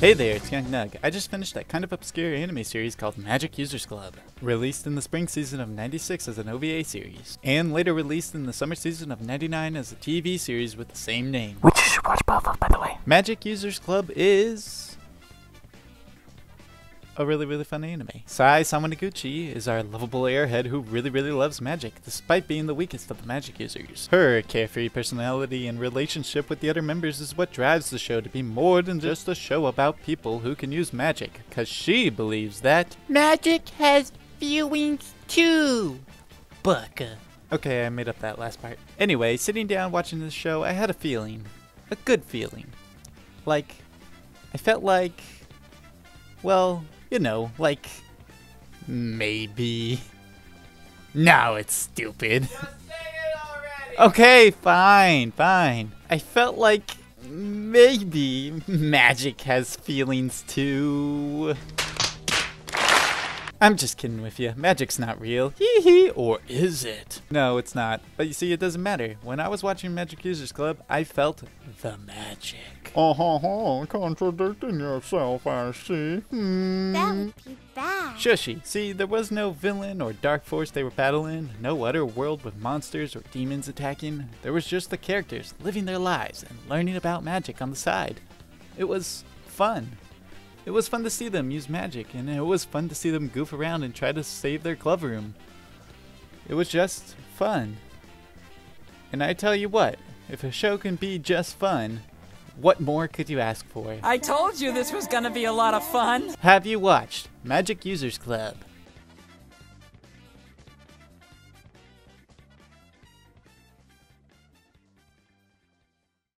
Hey there, it's Young Nug. I just finished that kind of obscure anime series called Magic Users Club, released in the spring season of 96 as an OVA series, and later released in the summer season of 99 as a TV series with the same name. Which you should watch both of, by the way. Magic Users Club is a really, really fun anime. Sae Sawanoguchi is our lovable airhead who really, really loves magic, despite being the weakest of the magic users. Her carefree personality and relationship with the other members is what drives the show to be more than just a show about people who can use magic, cause she believes that Magic has feelings too. Bucka. Okay, I made up that last part. Anyway, sitting down watching this show, I had a feeling. A good feeling. Like, I felt like. Well, you know, like. Maybe. Now it's stupid. okay, fine, fine. I felt like. Maybe magic has feelings too. I'm just kidding with you. Magic's not real. Hee hee. Or is it? No, it's not. But you see, it doesn't matter. When I was watching Magic Users Club, I felt the magic. Oh, ho, ho, contradicting yourself, I see. Hmm. That would be bad. Shushy. See, there was no villain or dark force they were battling, no other world with monsters or demons attacking. There was just the characters living their lives and learning about magic on the side. It was fun. It was fun to see them use magic, and it was fun to see them goof around and try to save their club room. It was just fun. And I tell you what, if a show can be just fun, what more could you ask for? I told you this was gonna be a lot of fun. Have you watched Magic Users Club?